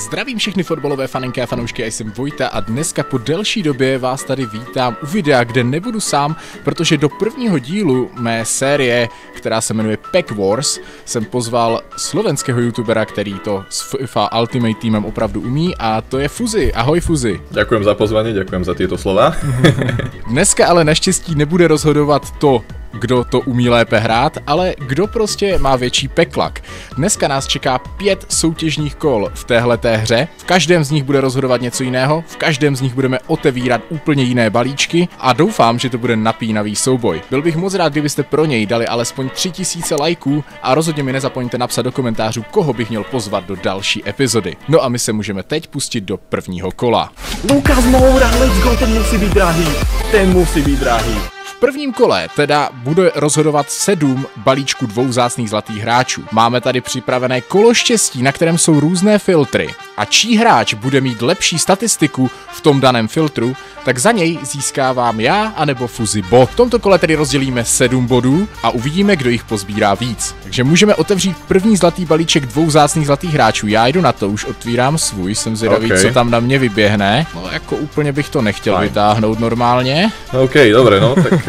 Zdravím všechny fotbalové faninky a fanoušky, já jsem Vojta a dneska po delší době vás tady vítám u videa, kde nebudu sám, protože do prvního dílu mé série, která se jmenuje Pack Wars, jsem pozval slovenského youtubera, který to s FIFA Ultimate Teamem opravdu umí a to je Fuzi. Ahoj Fuzi. Ďakujem za pozvání, ďakujem za tyto slova. Dneska ale naštěstí nebude rozhodovat to, kdo to umí lépe hrát, ale kdo prostě má větší peklak. Dneska nás čeká pět soutěžních kol v téhleté hře, v každém z nich bude rozhodovat něco jiného, v každém z nich budeme otevírat úplně jiné balíčky a doufám, že to bude napínavý souboj. Byl bych moc rád, kdybyste pro něj dali alespoň 3000 lajků a rozhodně mi nezapomeňte napsat do komentářů, koho bych měl pozvat do další epizody. No a my se můžeme teď pustit do prvního kola. Lukas Moura, let's go, ten musí být drahý. Ten musí být drahý prvním kole teda bude rozhodovat sedm balíčků dvou vzácných zlatých hráčů. Máme tady připravené kolo štěstí, na kterém jsou různé filtry. A čí hráč bude mít lepší statistiku v tom daném filtru, tak za něj získávám já anebo Fuzi bod. V tomto kole tedy rozdělíme sedm bodů a uvidíme, kdo jich pozbírá víc. Takže můžeme otevřít první zlatý balíček dvou vzácných zlatých hráčů. Já jdu na to, už otvírám svůj, jsem zvědavý, okay. co tam na mě vyběhne. No jako úplně bych to nechtěl Fine. vytáhnout normálně. OK, dobré, no, tak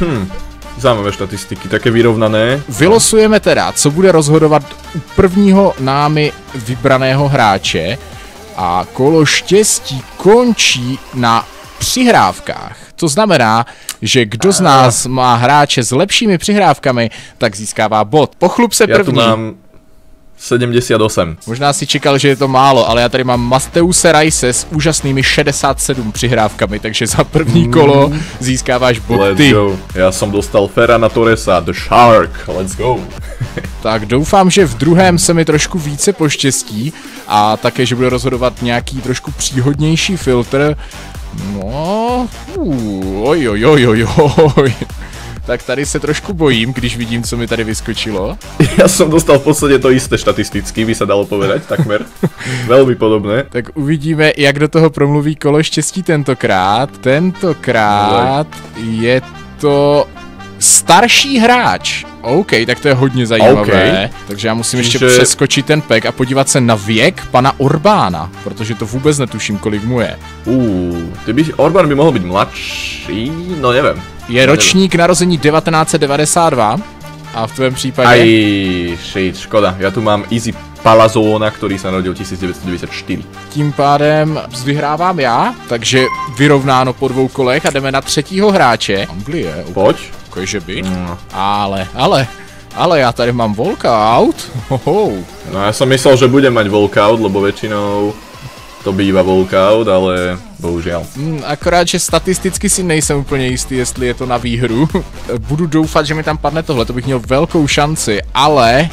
hm, Zajímavé statistiky, také vyrovnané. Vylosujeme teda, co bude rozhodovat u prvního námi vybraného hráče a kolo štěstí končí na přihrávkách. To znamená, že kdo z nás má hráče s lepšími přihrávkami, tak získává bod. Pochlup se první. Já tu mám 78. Možná si čekal, že je to málo, ale já tady mám Masteuse Rajse s úžasnými 67 přihrávkami, takže za první mm. kolo získáváš boty. Let's go. Já jsem dostal Ferrana Torresa, The Shark, let's go. tak doufám, že v druhém se mi trošku více poštěstí a také, že bude rozhodovat nějaký trošku příhodnější filtr. No, oj, oj, oj, oj, oj tak tady se trošku bojím, když vidím, co mi tady vyskočilo. Já jsem dostal v podstatě to isté štatisticky, by se dalo povedať, takmer. Velmi podobné. Tak uvidíme, jak do toho promluví kolo štěstí tentokrát. Tentokrát je to starší hráč. OK, tak to je hodně zajímavé. Okay. Takže já musím Čiže... ještě přeskočit ten pek a podívat se na věk pana Orbána, protože to vůbec netuším, kolik mu je. Uh, ty bych, Orbán by mohl být mladší, no nevím. Je ročník narození 1992 a v tvém případě... Aj, shit, škoda. Já tu mám Easy Palazona, který se narodil 1994. Tím pádem vyhrávám já, takže vyrovnáno po dvou kolech a jdeme na třetího hráče. Anglie. Pojď. Jakože být. Mm. Ale, ale, ale já tady mám walkout. Hoho. No já jsem myslel, že budem mať walkout, lebo většinou to bývá walkout, ale bohužel. Mm, akorát, že statisticky si nejsem úplně jistý, jestli je to na výhru. Budu doufat, že mi tam padne tohle, to bych měl velkou šanci, ale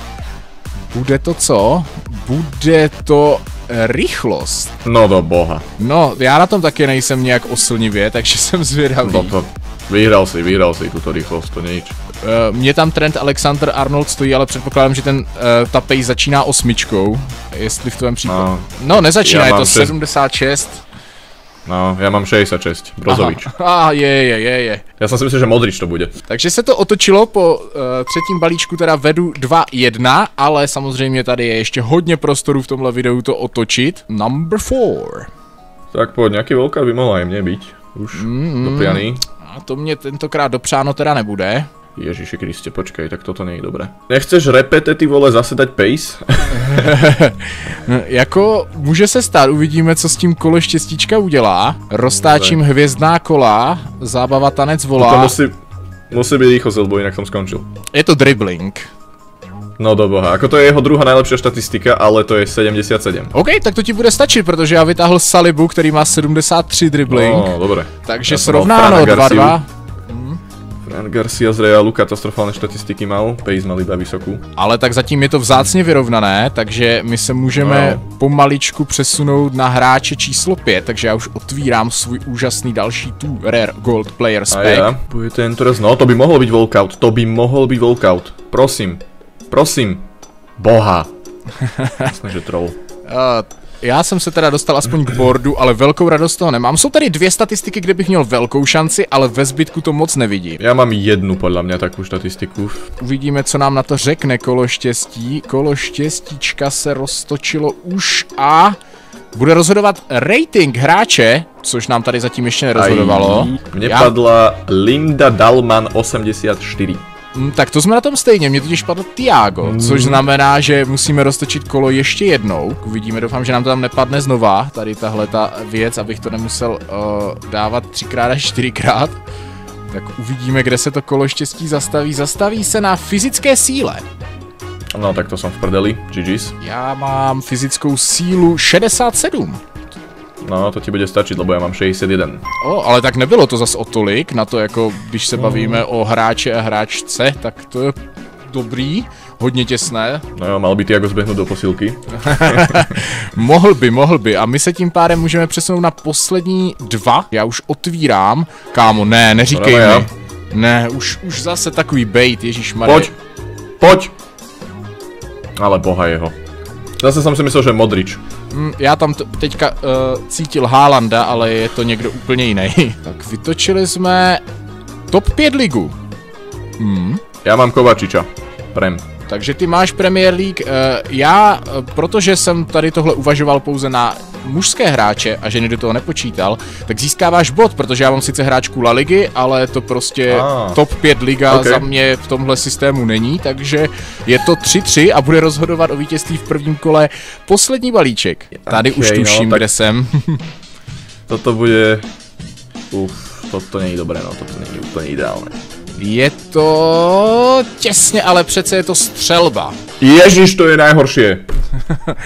bude to co? Bude to rychlost. No do boha. No, já na tom taky nejsem nějak oslnivě, takže jsem zvědavý. No to, vyhrál si, vyhrál si tuto rychlost, to nič. Uh, mě tam trend Alexander Arnold stojí, ale předpokládám, že ten uh, ta začíná osmičkou, jestli v tom případě. No, no nezačíná, je to 76. No, já mám 66, Brozovič. A je, je, je, je. Já jsem si myslel, že Modrič to bude. Takže se to otočilo, po uh, třetím balíčku teda vedu 2-1, ale samozřejmě tady je ještě hodně prostoru v tomhle videu to otočit. Number 4. Tak pojď, nějaký velká by mohla i mě být. Už mm, doprianý. A to mě tentokrát dopřáno teda nebude. Ježiši Kriste, počkej, tak toto není dobré. Nechceš repete ty vole zase dať pace? jako může se stát, uvidíme, co s tím kolo štěstíčka udělá. Roztáčím Dobre. hvězdná kola, zábava tanec volá. To musí, musí být rýchlo lebo jinak jsem skončil. Je to dribbling. No do boha, ako to je jeho druhá najlepšia štatistika, ale to je 77. OK, tak to ti bude stačit, protože já vytáhl Salibu, který má 73 dribbling. No, dobré. Takže srovnáno 2-2. Garcia z Realu katastrofální štatistiky mal, pace mal iba vysokú. Ale tak zatím je to vzácně vyrovnané, takže my se můžeme no. pomaličku přesunout na hráče číslo 5, takže já už otvírám svůj úžasný další tu Rare Gold Player Spec. A ja, bude ten teraz, no to by mohlo být walkout, to by mohl být walkout, prosím, prosím, boha. Jasné, že troll. Uh, já jsem se teda dostal aspoň k boardu, ale velkou radost toho nemám. Jsou tady dvě statistiky, kde bych měl velkou šanci, ale ve zbytku to moc nevidím. Já mám jednu podle mě takovou statistiku. Uvidíme, co nám na to řekne kolo štěstí. Kolo štěstíčka se roztočilo už a bude rozhodovat rating hráče, což nám tady zatím ještě nerozhodovalo. Mně Já... padla Linda Dalman 84. Mm, tak to jsme na tom stejně, mě totiž padl Tiago, mm. což znamená, že musíme roztočit kolo ještě jednou. Uvidíme, doufám, že nám to tam nepadne znova, tady tahle ta věc, abych to nemusel uh, dávat třikrát až čtyřikrát. Tak uvidíme, kde se to kolo štěstí zastaví. Zastaví se na fyzické síle. No tak to jsem v prdeli, GG's. Já mám fyzickou sílu 67. No, to ti bude stačit, lebo já mám 61. O, ale tak nebylo to zas o tolik, na to jako, když se bavíme mm. o hráče a hráčce, tak to je dobrý, hodně těsné. No jo, mal by ty jako zběhnout do posilky. mohl by, mohl by. A my se tím pádem můžeme přesunout na poslední dva. Já už otvírám. Kámo, ne, neříkej no, mi. Ne, už, už zase takový bait, Ježíš Pojď, pojď. Ale boha jeho. Zase jsem si myslel, že Modrič. Mm, já tam teďka uh, cítil Haalanda, ale je to někdo úplně jiný. tak vytočili jsme top 5 ligu. Hmm. Já mám Kovačiča. Prem. Takže ty máš Premier League. Uh, já, uh, protože jsem tady tohle uvažoval pouze na mužské hráče a ženy do toho nepočítal, tak získáváš bod, protože já mám sice hráčku La Ligy, ale to prostě ah. top 5 liga okay. za mě v tomhle systému není, takže je to 3-3 a bude rozhodovat o vítězství v prvním kole poslední balíček. Tady okay, už no, tuším, no, kde jsem. toto bude... Uf, toto není dobré, no, toto není úplně ideálné. Je to těsně, ale přece je to střelba. Ježíš, to je nejhorší.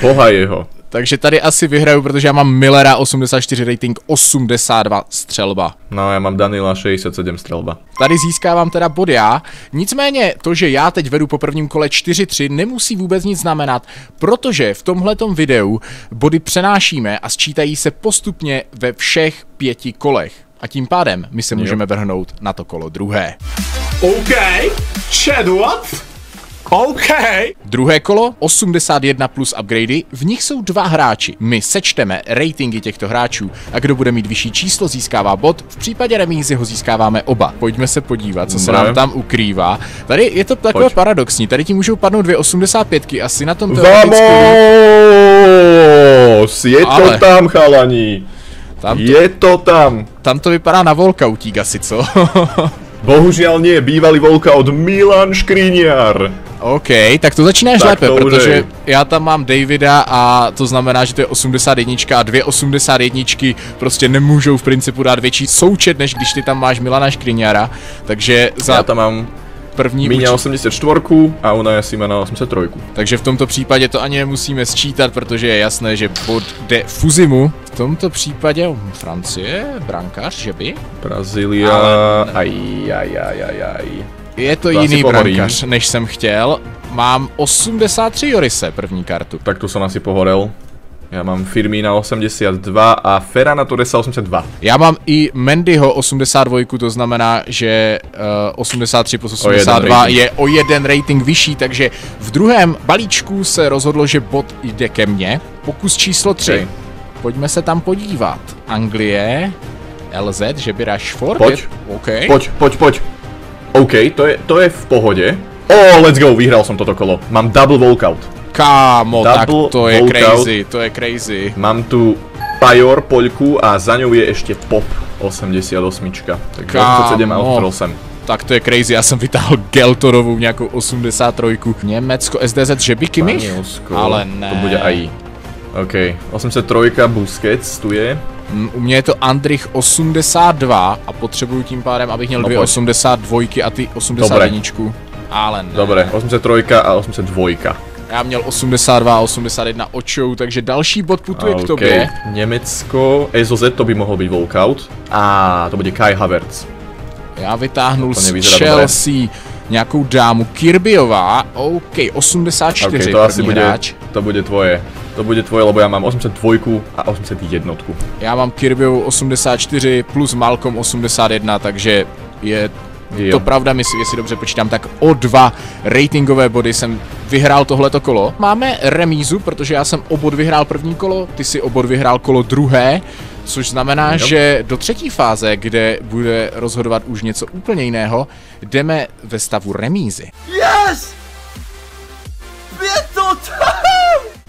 Boha jeho. Takže tady asi vyhraju, protože já mám Millera 84 rating 82 střelba. No já mám Danila 67 střelba. Tady získávám teda bod já, nicméně to, že já teď vedu po prvním kole 4-3 nemusí vůbec nic znamenat, protože v tomhletom videu body přenášíme a sčítají se postupně ve všech pěti kolech. A tím pádem my se můžeme vrhnout na to kolo druhé. OK, Chad, what? OK. Druhé kolo, 81 plus upgradey, v nich jsou dva hráči. My sečteme ratingy těchto hráčů a kdo bude mít vyšší číslo, získává bod. V případě remízy ho získáváme oba. Pojďme se podívat, co se nám tam ukrývá. Tady je to takové Pojď. paradoxní, tady ti můžou padnout dvě 85 asi na tom teoreticky... Vamos! Je to Ale... tam, chalani! Tam to... Je to tam! Tam to vypadá na volkautík asi, co? Bohužel nie, bývalý volka od Milan Škriňar. OK, tak to začínáš tak lépe, to protože je. já tam mám Davida a to znamená, že to je 81 a dvě 81 prostě nemůžou v principu dát větší součet, než když ty tam máš Milana Škriňara, takže za... Já tam mám první Míňa 84 a ona je Simena 83. Takže v tomto případě to ani nemusíme sčítat, protože je jasné, že bod jde Fuzimu. V tomto případě Francie, brankář, že by? Brazília, Ale... aj, aj, aj, aj, aj. Je to, to jiný brankář, než jsem chtěl. Mám 83 Jorise, první kartu. Tak to jsem asi pohorel. Já mám Firmína 82 a Ferrana Torresa 82. Já mám i Mendyho 82, to znamená, že uh, 83 plus 82 o je o jeden rating vyšší, takže v druhém balíčku se rozhodlo, že bod jde ke mně. Pokus číslo 3. Okay. Pojďme se tam podívat. Anglie, LZ, že by Rashford? Pojď, je... okay. pojď, pojď, pojď. OK, to je, to je v pohodě. Oh, let's go, vyhrál jsem toto kolo. Mám double walkout. Kámo, Double tak to je crazy, to je crazy. Mám tu Pajor, Poľku a za ňou je ešte Pop 88. Takže 87 a 8. Tak to je crazy, já jsem vytáhl Geltorovou nějakou 83. Německo, SDZ, že by? Španělsko, ale ne. To bude AI. OK, 803 Busquets tu je. Mm, u mě je to Andrich 82 a potřebuju tím pádem, abych měl no, dvě 82 a ty 81. Dobre. Ale ne. Dobre, 803 a 802. Já měl 82 a 81 očou, takže další bod putuje okay. k tobě. Německo, EZOZ to by mohl být walkout. A to bude Kai Havertz. Já vytáhnul z Chelsea dobré. nějakou dámu Kirbyová. OK, 84 okay, to asi bude, hráč. To bude tvoje. To bude tvoje, lebo já mám 82 a 81. Já mám Kirbyovou 84 plus Malcolm 81, takže je Jo. To pravda, my si, jestli dobře počítám, tak o dva ratingové body jsem vyhrál tohleto kolo. Máme remízu, protože já jsem obod vyhrál první kolo, ty si obod vyhrál kolo druhé, což znamená, jo. že do třetí fáze, kde bude rozhodovat už něco úplně jiného, jdeme ve stavu remízy. Yes! Je to tam!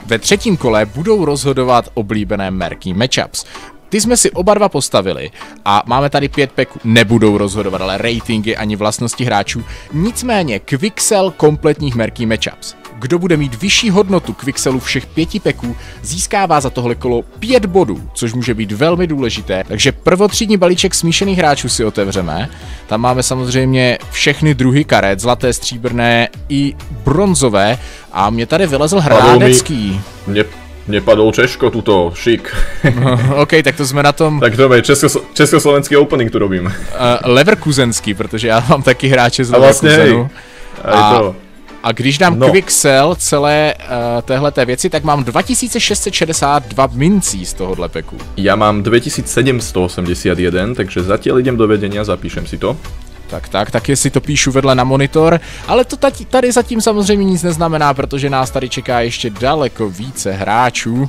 Ve třetím kole budou rozhodovat oblíbené merky matchups. Ty jsme si oba dva postavili a máme tady pět peků. Nebudou rozhodovat ale ratingy ani vlastnosti hráčů. Nicméně Quixel kompletních merký matchups. Kdo bude mít vyšší hodnotu Quixelu všech pěti peků, získává za tohle kolo pět bodů, což může být velmi důležité. Takže prvotřídní balíček smíšených hráčů si otevřeme. Tam máme samozřejmě všechny druhy karet, zlaté, stříbrné i bronzové. A mě tady vylezl hrádecký. Mě mě padl Češko tuto, šik. OK, tak to jsme na tom... Tak to je česko, československý opening tu robím. Uh, Leverkusenský, protože já mám taky hráče z Leverkusenu. A, vlastně, a, to. a když dám no. Quicksell celé uh, téhleté věci, tak mám 2662 mincí z tohohle peku. Já mám 2781, takže zatím jdem do vedenia, zapíšem si to. Tak, tak, tak jestli to píšu vedle na monitor, ale to tady zatím samozřejmě nic neznamená, protože nás tady čeká ještě daleko více hráčů.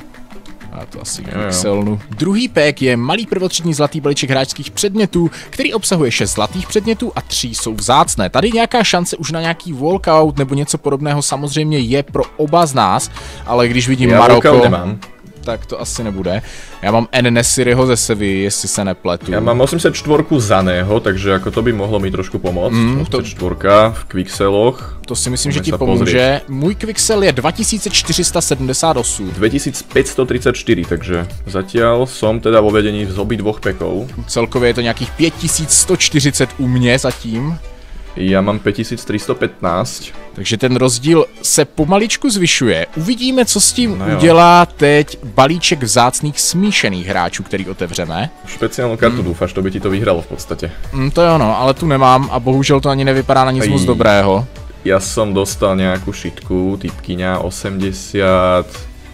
A to asi pixelnu. Druhý pack je malý prvotřídní zlatý balíček hráčských předmětů, který obsahuje 6 zlatých předmětů a 3 jsou vzácné. Tady nějaká šance už na nějaký walkout nebo něco podobného samozřejmě je pro oba z nás, ale když vidím Já Maroko... Nemám tak to asi nebude. Já mám N. Nesiryho ze Sevy, jestli se nepletu. Já mám 84 Zaného, takže jako to by mohlo mi trošku pomoct. Mm, 84 to... v Quixeloch. To si myslím, Můžeme že ti pomůže. Pozrieť. Můj Quixel je 2478. 2534, takže zatím jsem teda vo vedení z obi dvoch pekov. Celkově je to nějakých 5140 u mě zatím. Já mám 5315. Takže ten rozdíl se pomaličku zvyšuje. Uvidíme, co s tím no udělá teď balíček vzácných smíšených hráčů, který otevřeme. Speciálnou kartu, mm. doufáš, to by ti to vyhralo v podstatě. Mm, to je ono, ale tu nemám a bohužel to ani nevypadá na nic Aj. moc dobrého. Já jsem dostal nějakou šitku, typkyňa 80,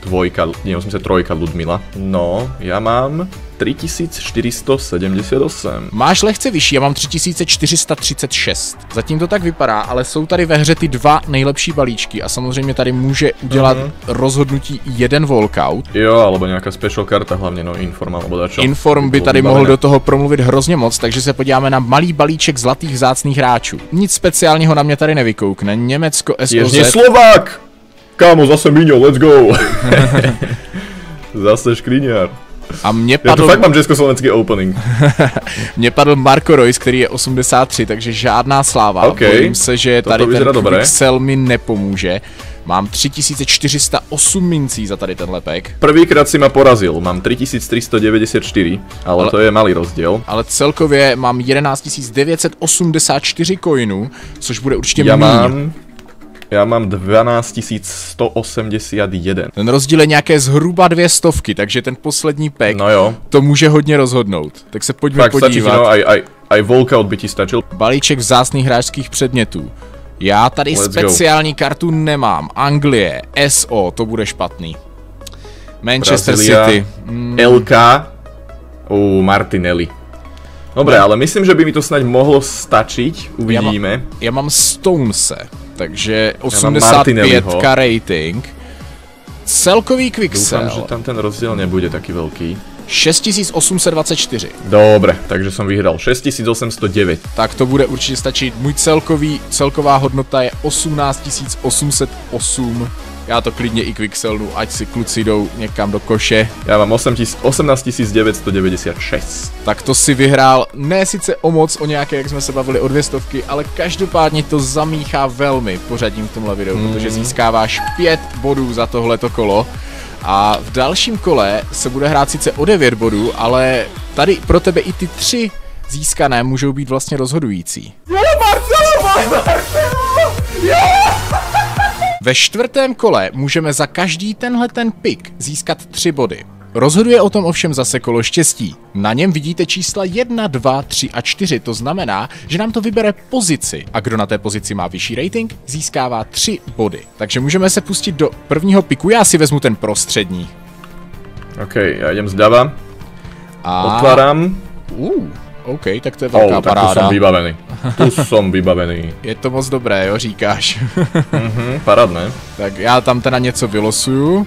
dvojka, nie 83 Ludmila. No, já mám 3478. Máš lehce vyšší, já mám 3436. Zatím to tak vypadá, ale jsou tady ve hře ty dva nejlepší balíčky a samozřejmě tady může udělat uh-huh. rozhodnutí jeden walkout. Jo, alebo nějaká special karta, hlavně no Inform alebo dačo. Inform by tady mohl do toho promluvit hrozně moc, takže se podíváme na malý balíček zlatých zácných hráčů. Nic speciálního na mě tady nevykoukne. Německo SOZ. Ježně Slovák! Kámo, zase Míňo, let's go! zase škriňár. A mě padl... Já to fakt mám československý opening. mě padl Marco Royce, který je 83, takže žádná sláva. Okay. Bojím se, že tady ten Pixel mi nepomůže. Mám 3408 mincí za tady ten lepek. Prvýkrát si ma porazil, mám 3394, ale, ale to je malý rozdíl. Ale celkově mám 11984 coinů, což bude určitě Já míň. mám já mám 12181. Ten rozdíl je nějaké zhruba dvě stovky, takže ten poslední pack no jo. to může hodně rozhodnout. Tak se pojďme Fakt, podívat. Stačí, no, aj, aj, aj walkout by ti stačil. Balíček vzácných hráčských předmětů. Já tady Let's speciální go. kartu nemám. Anglie, SO, to bude špatný. Manchester Brazilia, City. Mm. LK, u Martinelli. Dobre, ale myslím, že by mi to snad mohlo stačiť, uvidíme. Ja, ma, ja mám Stonese takže 85 ja rating. Celkový Quixel. Doufám, že tam ten rozdíl nebude taky velký. 6824. Dobre, takže jsem vyhrál 6809. Tak to bude určitě stačit. Můj celkový, celková hodnota je 18808 já to klidně i quickselnu, ať si kluci jdou někam do koše. Já mám 18 996. Tak to si vyhrál, ne sice o moc, o nějaké, jak jsme se bavili, o dvě stovky, ale každopádně to zamíchá velmi pořadím v tomhle videu, mm. protože získáváš 5 bodů za tohleto kolo. A v dalším kole se bude hrát sice o 9 bodů, ale tady pro tebe i ty tři získané můžou být vlastně rozhodující. Jo, Marcelo, Marcelo! Jo! Ve čtvrtém kole můžeme za každý tenhle ten pik získat 3 body. Rozhoduje o tom ovšem zase kolo štěstí. Na něm vidíte čísla 1, 2, 3 a 4, to znamená, že nám to vybere pozici a kdo na té pozici má vyšší rating, získává 3 body. Takže můžeme se pustit do prvního piku, já si vezmu ten prostřední. OK, já jdem zdava. A... Otvárám. Uh, OK, tak to je velká oh, paráda. tak to jsem vybavený. Tu som vybavený. Je to moc dobré, jo, říkáš. Mhm, parádne. tak já tam teda něco vylosuju.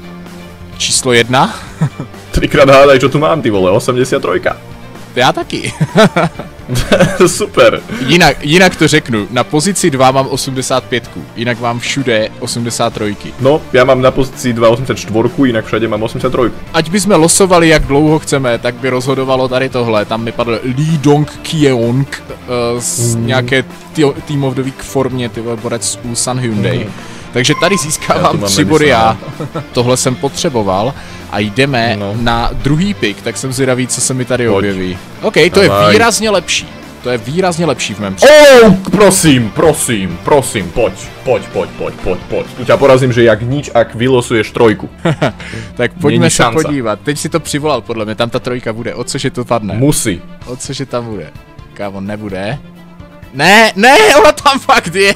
Číslo jedna. Trikrát hádaj, čo tu mám, ty vole, 83. Já taky. Super. jinak, jinak to řeknu, na pozici 2 mám 85, jinak mám všude 83. No, ja mám na pozici 284, inak všade mám 83. Ať bychom losovali, jak dlouho chceme, tak by rozhodovalo tady tohle. Tam mi padl Lee Dong Kyeong uh, z mm. nějaké tý- týmovdový k formě, ty borec u Sun Hyundai. Mm. Takže tady získávám tři body já. Tohle jsem potřeboval a jdeme no. Na druhý pick, tak jsem zvědavý, co se mi tady Pojď. objeví. OK, to je Davaj. výrazně lepší. To je výrazně lepší v mém případě. Oh, prosím, prosím, prosím, poď, poď, poď, poď, poď, poď. Tu ťa porazím, že jak nič, ak vylosuješ trojku. Tak pojďme se podívat. Teď si to přivolal, podle mě, tam ta trojka bude. O cože to padne? Musí. O cože tam bude? Kámo, nebude. Ne, ne, ona tam fakt je.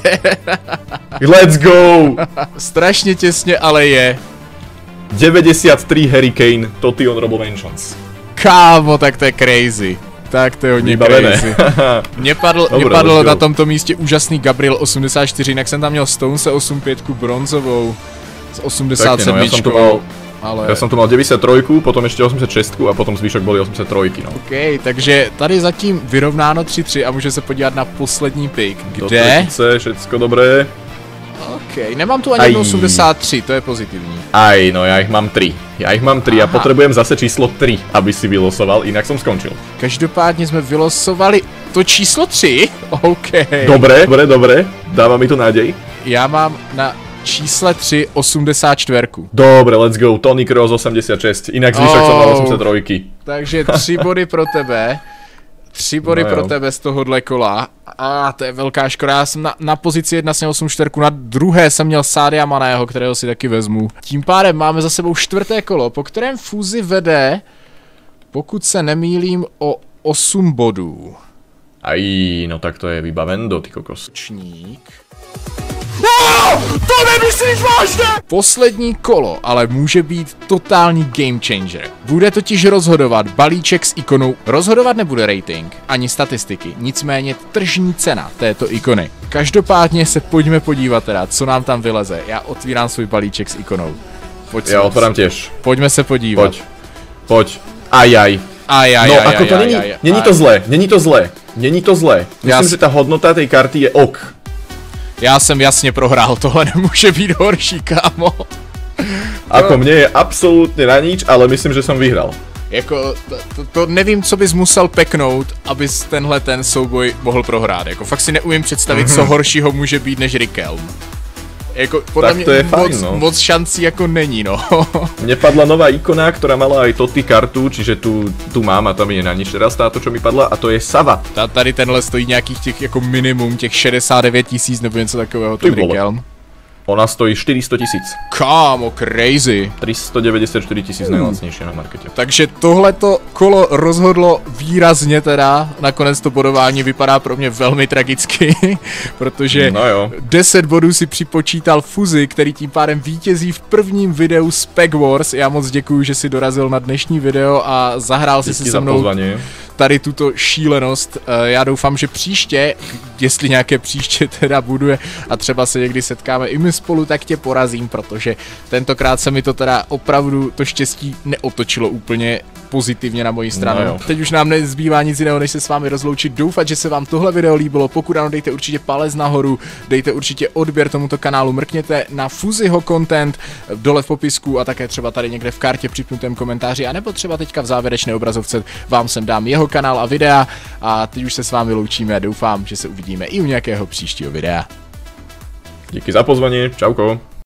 Let's go! Strašně těsně, ale je. 93 Hurricane, Totti Honorable Mentions. Kámo, tak to je crazy. Tak to je hodně Vybavené. crazy. Mě padl, mě Dobré, padl na tomto místě úžasný Gabriel 84, jinak jsem tam měl Stones 85 bronzovou s 87. Pekne, no, ja som tu mal- ale... Ja som tu mal 93, potom ešte 86 a potom zvyšok boli 83, no. OK, takže tady zatím vyrovnáno 3-3 a může se podívat na poslední pick. Do Kde? tretice, všetko dobré. OK, nemám tu ani Aj. jednu 83, to je pozitivní. Aj, no ja ich mám 3. Ja ich mám 3 a potrebujem zase číslo 3, aby si vylosoval, inak som skončil. Každopádně jsme vylosovali to číslo 3. OK. Dobre, dobre, dobre, dáva mi to nádej. Já mám na čísle 3 84. Dobre, let's go, Tony Kroos 86, inak zvyšok som mal Oh. 83. Takže tři body pro tebe. Tři body No pro tebe z tohohle kola. A to je velká škoda. Já jsem na, na pozici 1 sněl 8 čtverku, na druhé jsem měl Sádia Maného, kterého si taky vezmu. Tím pádem máme za sebou čtvrté kolo, po kterém Fuzi vede, pokud se nemýlím, o 8 bodů. Aj, no tak to je vybavendo, ty kokos. Čník. No, to nemyslíš vážně! Poslední kolo ale může být totální game changer. Bude totiž rozhodovat balíček s ikonou. Rozhodovat nebude rating, ani statistiky, nicméně tržní cena této ikony. Každopádně se pojďme podívat teda, co nám tam vyleze. Já otvírám svůj balíček s ikonou. Pojď Ja si- otváram tiež. Pojďme se podívat. Poď. Poď. Aj, aj. Aj, aj, No, aj, ako aj, to aj, není, aj, není to zlé, není to zlé, není to zlé. Já Myslím, s- že ta hodnota tej karty je ok. Já jsem jasně prohrál, tohle nemůže být horší, kámo. Ako mne je absolútne na nič, ale myslím, že som vyhral. Jako, to, to, to nevím, co bys musel peknout, abys tenhle ten souboj mohl prohrát. Jako fakt si neumím představit, co horšího může být než Rikelm. Jako, podle Tak mě to je moc, fajn, no. moc šancí jako není, no. Mne padla nová ikona, ktorá mala aj Totti kartu, čiže tu, tu mám a tam je na nič teraz táto, čo mi padla, a to je Sava. Ta, tady tenhle stojí nějakých těch jako minimum, těch 69 tisíc nebo něco takového, ten. Rikelm. Ona stojí 400 tisíc. Kámo, crazy. 394 tisíc najlacnejšie na markete. Takže tohleto kolo rozhodlo výrazně teda, nakonec to bodování vypadá pro mě velmi tragicky, protože No jo. 10 bodů si připočítal Fuzi, který tím pádem vítězí v prvním videu Spec Wars. Já moc děkuju, že si dorazil na dnešní video a zahrál si si Díky se mnou pozvanie. Tady tuto šílenost. Eh, Já doufám, že příště, jestli nějaké příště teda bude a třeba se někdy setkáme i my spolu, tak tě porazím, protože tentokrát se mi to teda opravdu to štěstí neotočilo úplně pozitivně na moji stranu. No jo. Teď už nám nezbývá nic jiného, než se s vámi rozloučit. Doufat, že se vám tohle video líbilo. Pokud ano, dejte určitě palec nahoru, dejte určitě odběr tomuto kanálu, mrkněte na Fuziho content dole v popisku a také třeba tady někde v kartě připnutém komentáři, anebo třeba teďka v závěrečné obrazovce vám sem dám jeho kanál a videa a teď už se s vámi loučíme a doufám, že se uvidíme i u nějakého příštího videa. Díky za pozvanie, čauko.